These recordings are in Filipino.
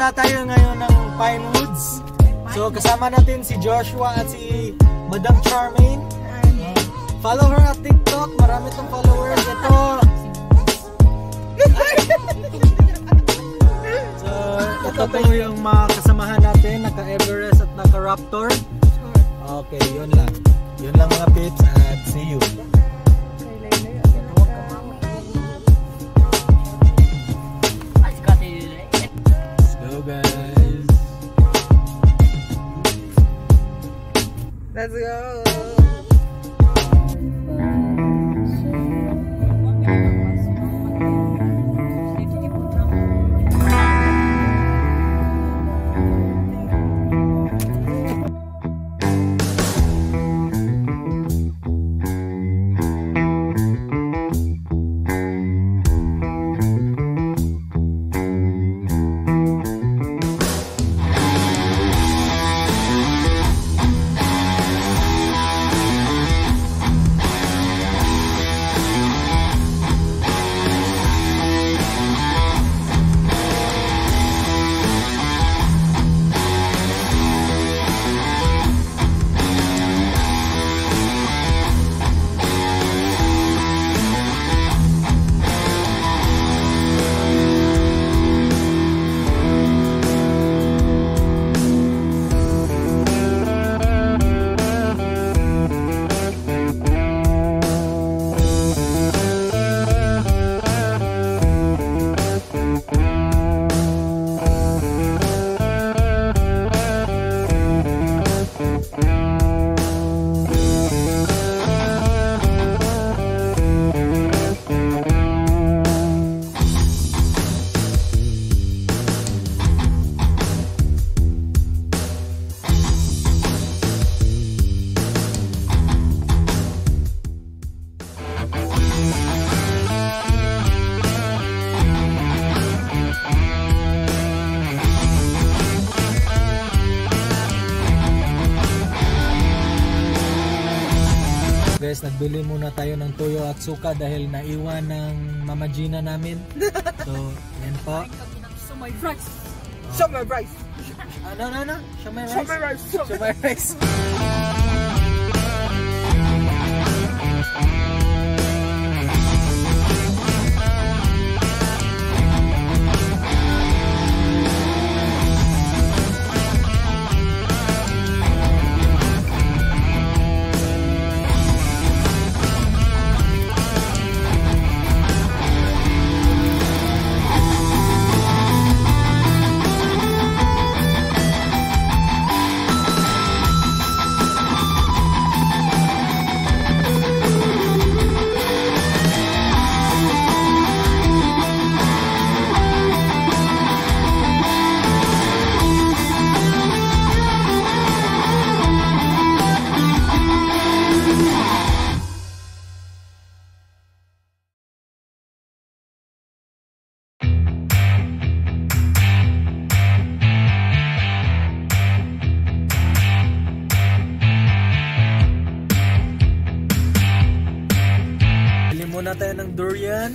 so papunta tayo ngayon ng Pine Woods. So kasama natin si Joshua at si Madam Charmaine. Follow her at TikTok. Marami tong followers. Ito. so, ito po yung mga natin. Naka-Everest at naka-Raptor. Okay, yun lang. Yun lang mga pips at see you. Let's go ng toyo at suka dahil naiwan ng Mama Gina namin. So, yan po. My rice. So my rice. Ano, ano, ano? Siomay rice? My rice. Siomay rice. Muna tayo ng durian.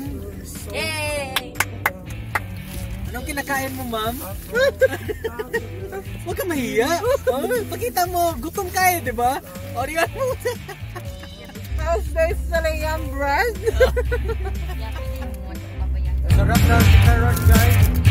Yay! Anong kinakain mo, ma'am? Huwag ka mahiya. Oh, pakita mo, gutom ka eh, di ba? O, di ba? How's this Salayang bread? Sarap na si carrot, guys.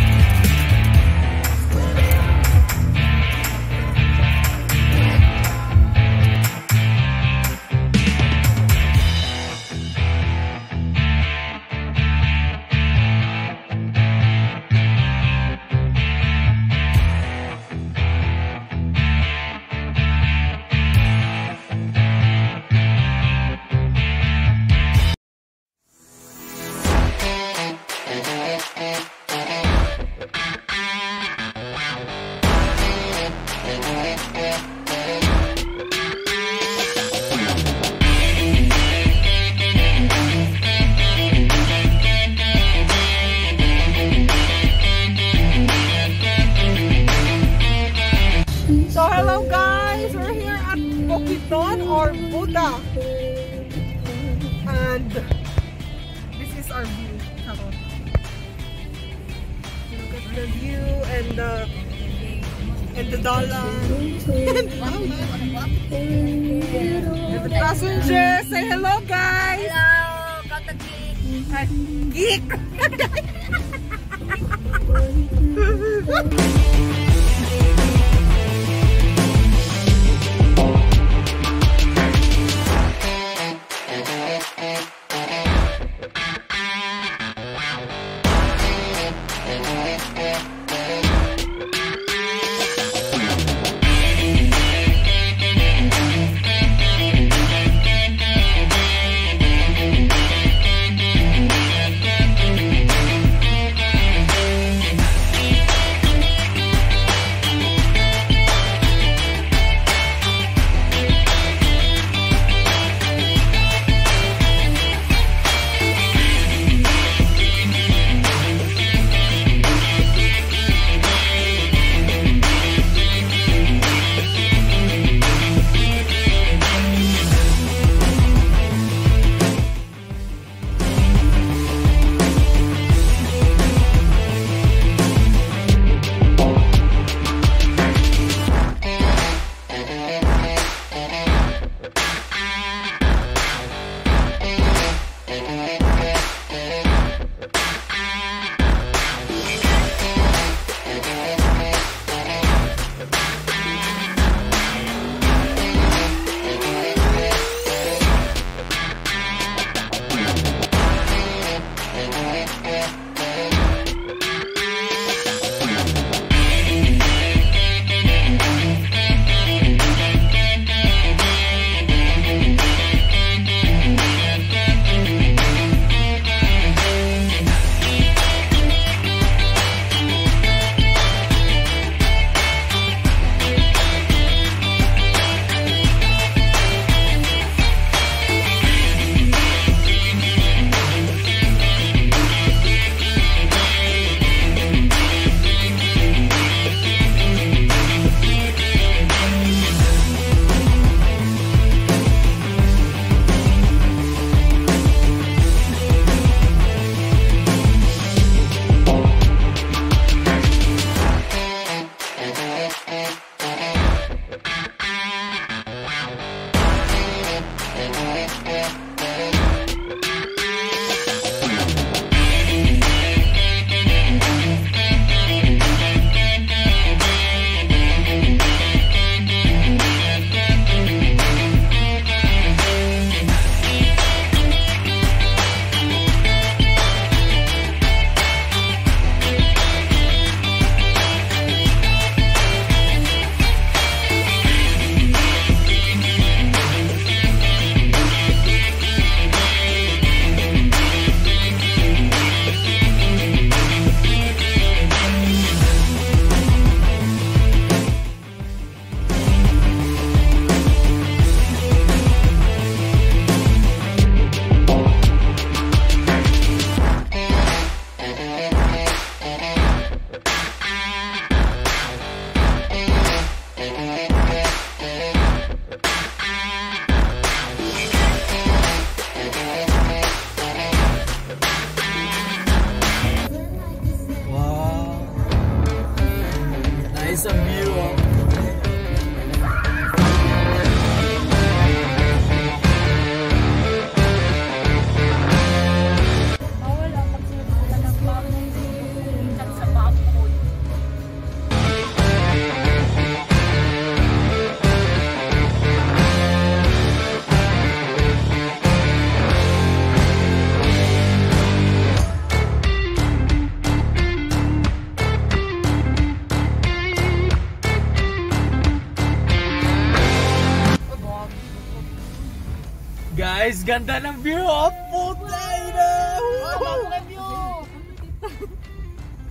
Ganda ng view. Oh, putay na.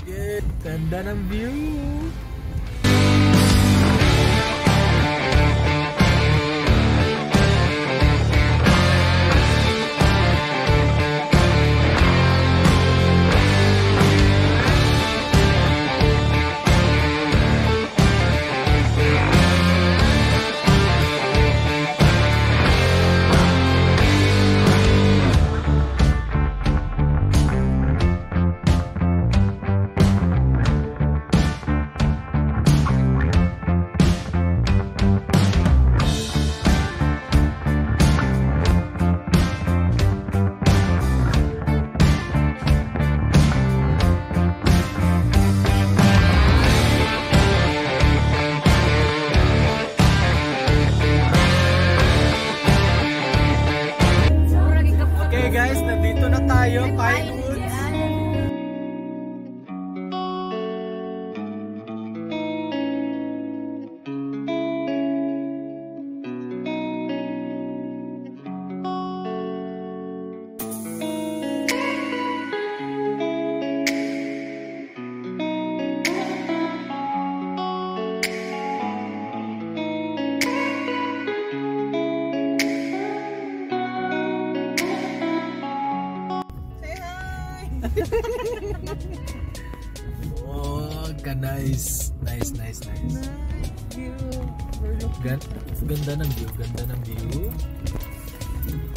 Good. Ganda ng view. tayo, video, bye.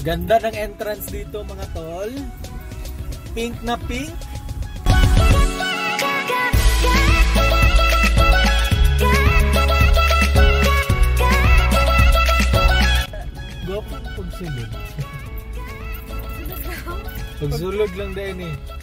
Ganda ng entrance dito mga tol. Pink na pink. Go pa pagsulog. Pagsulog lang din eh.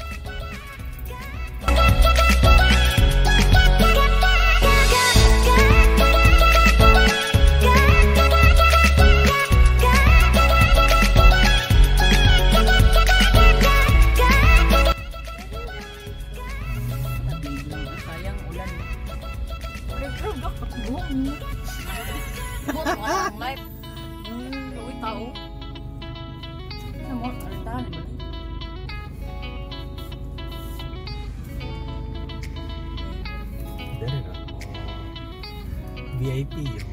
VIP yun.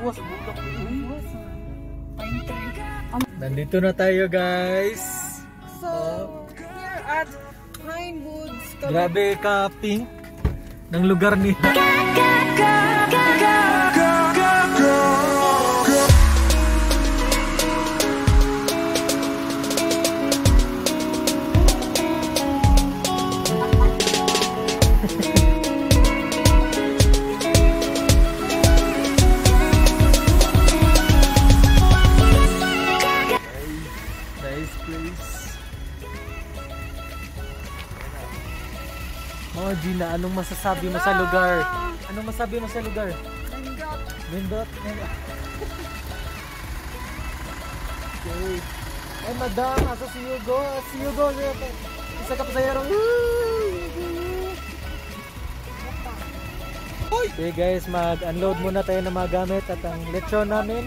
Uwas, bulok. Uwas. Pine. Nandito na tayo guys. So, here at Pinewoods. Kami- Grabe ka pink ng lugar ni Nice Mga Gina, anong masasabi mo sa lugar? Anong masabi mo sa lugar? Nindot. Nindot. okay. Ay, madam, asa si Hugo? Si Hugo, isa ka pa sa yarong. Okay guys, mag-unload muna tayo ng mga gamit at ang lechon namin.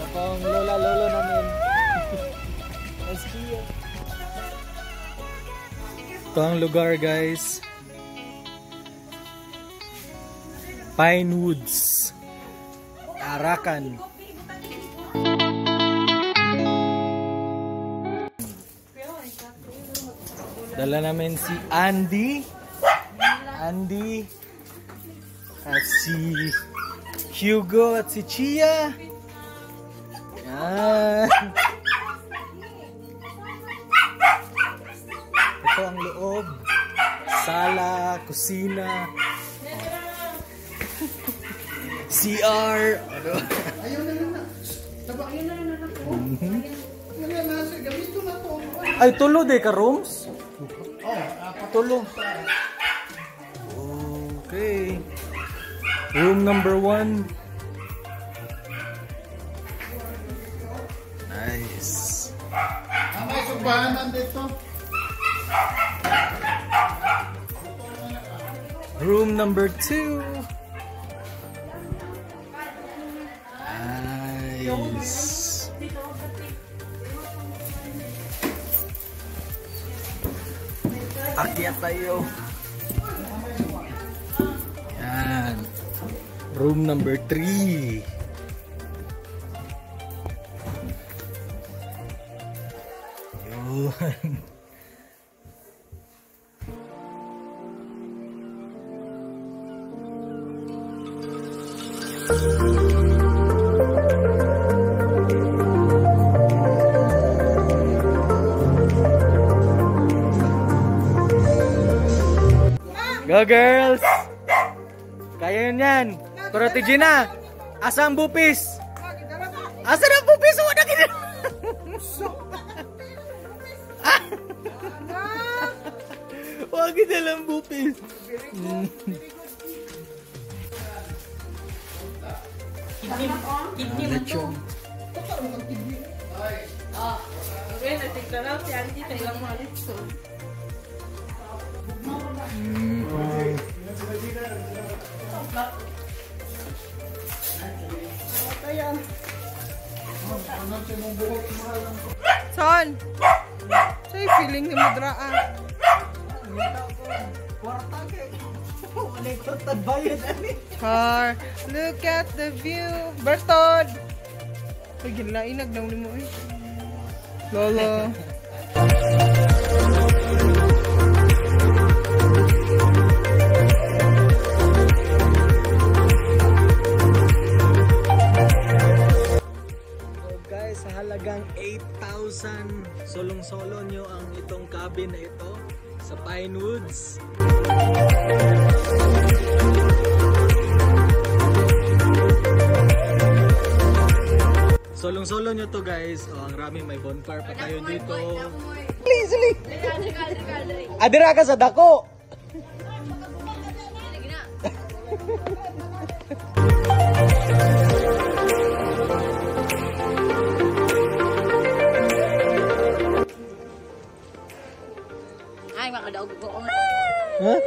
At ang lola-lolo namin. Ito ang lugar guys. Pine Woods. Arakan. Dala namin si Andy. Andy. At si Hugo at si Chia. Yan. Ito ang loob. Sala, kusina. CR. Ano? Mhm. Ay, tulo de ka rooms? Tulo. Okay. Room number one. Nice. May subahan nandito. Room number two. Nice. Akyat tayo. Yan. Room number three. Yun. Go girls! Kaya yun yan. Pero ti Gina, asa ang bupis? Asa ang bupis? Wala gina. Wag gina lang bupis. Kidney, kidney mo to. Ah, okay, natigla lang si Auntie, tayo mo alit so. Son! So yung feeling ni Mudra ah. Car, look at the view. Bertod! Ay, ginlainag daw ni mo eh. Lolo. Guys, sa halagang 8,000, solong-solo nyo ang itong cabin na ito sa Pinewoods. Solong-solo nyo to guys. Oh, ang rami may bonfire pa tayo dito. Please, please. Adira ka sa dako. Ay, makadaog ko. Huh?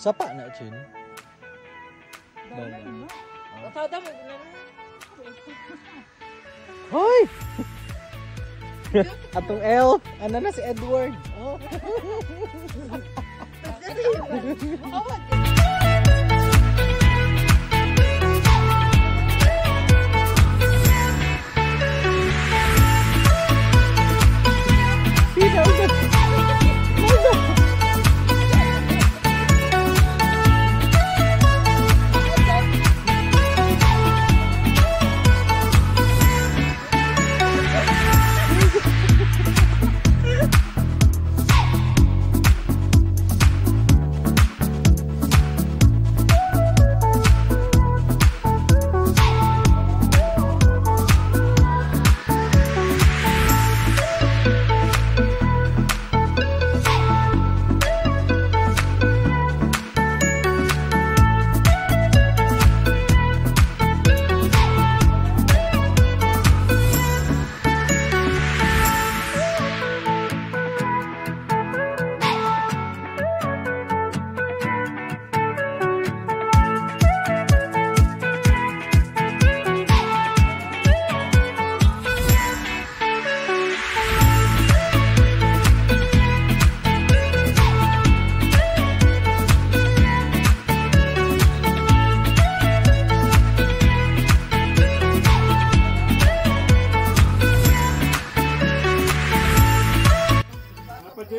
Sapa na, Chin. Bawal. Tada mo na. Hoy! Atong L, ano na si Edward? Oh.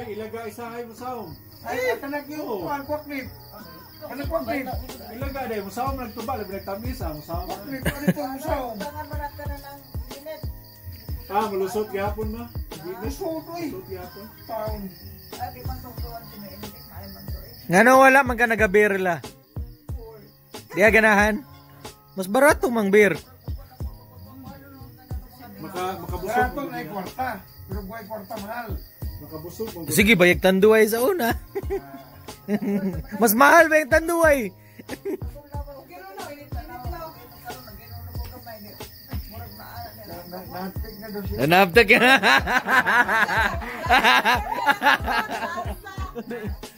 ilaga isa ay musaw. Ay, kanak yung kuhan, kwaknip. Kanak kwaknip. Ilaga day, musaw man nagtuba, labi nagtamisa, musaw man. Kwaknip, ano po musaw? Ah, malusot gihapon ma. Lusot, uy. Malusot gihapon. Taon. Ngano wala man ka nagabirla? Di ganahan? Mas barato mang beer. Maka, makabusog. Gratong na kwarta. Pero buhay kwarta mahal. Makabusog. mag- Sige, bayag tanduay sa una. Mas mahal ba yung tanduay? Natik na daw siya. Nanaptag ka na.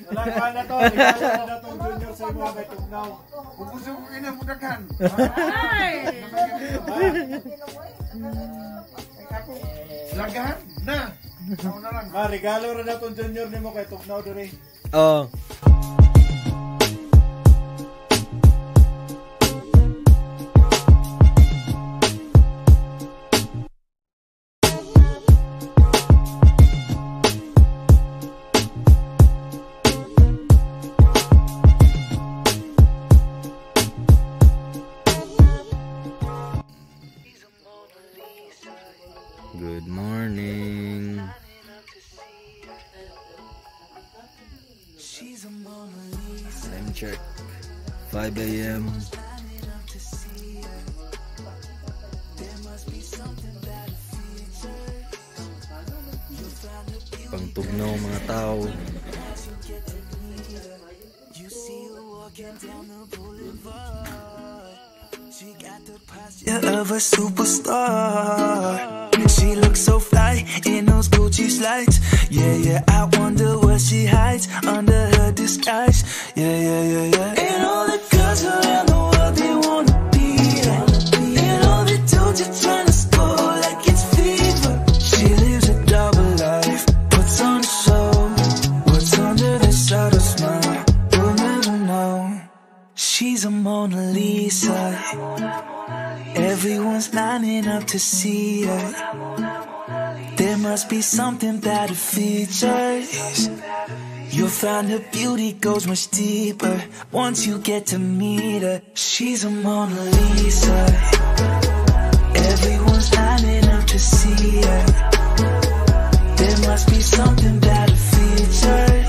Wala ka na to, regalo na tong junior sa imo kay Tugnaw. Kung gusto ko ina mo daghan. Ay! Ako, lagahan na. Ako na lang. Ma, regalo ra na tong junior nimo kay Tugnaw diri. Oh. Pangtugnaw mga tao. of a superstar. She looks so fly in those Gucci slides. Yeah, yeah, I wonder what she hides under her disguise. Yeah, yeah, yeah, yeah. To see her. There must be something about her features. You'll find her beauty goes much deeper once you get to meet her. She's a Mona Lisa. Everyone's lining up to see her. There must be something about her features.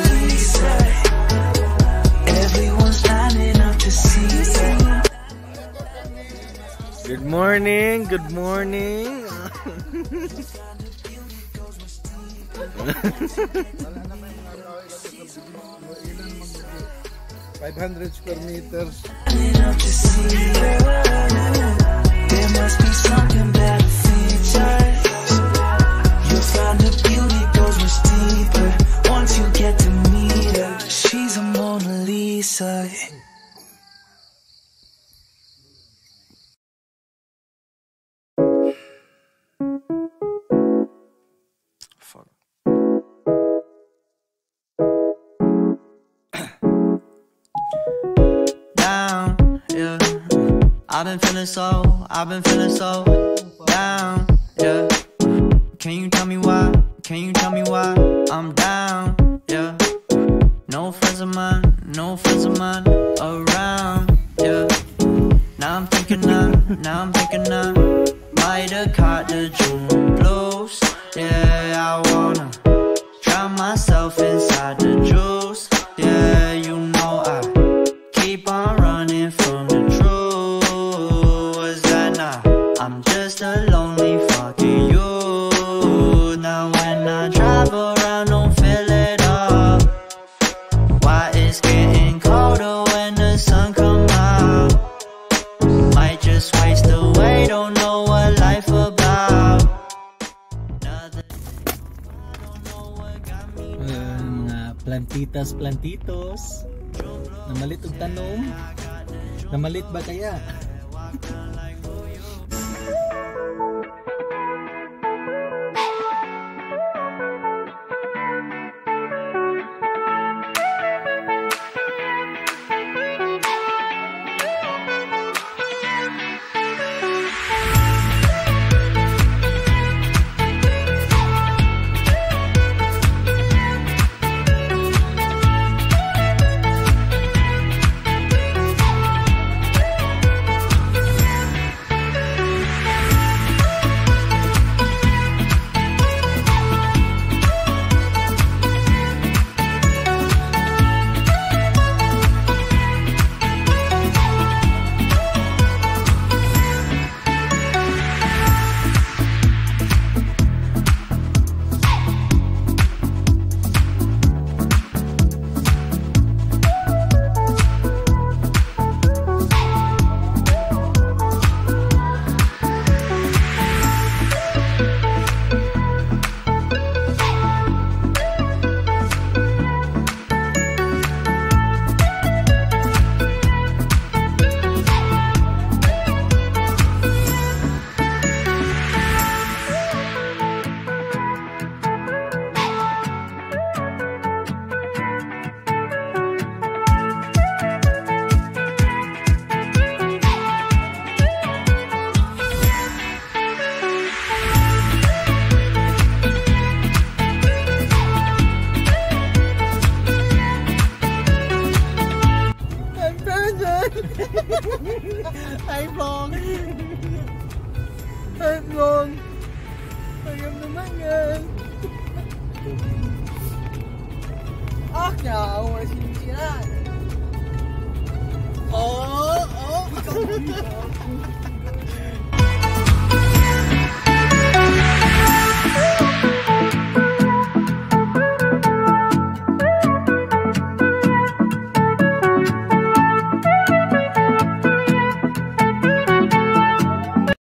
Good morning, good morning. 500 square meters. There must be something features. You'll find her beauty goes much deeper She's a Mona Lisa. Fuck. down, yeah. I've been feeling so, I've been feeling so down, yeah. Can you tell me why? Can you tell me why I'm down, no friends of mine around, yeah. Now I'm thinking I, now I'm thinking I might have caught the June plantitas, plantitos. Namalit og tanom. Namalit ba kaya?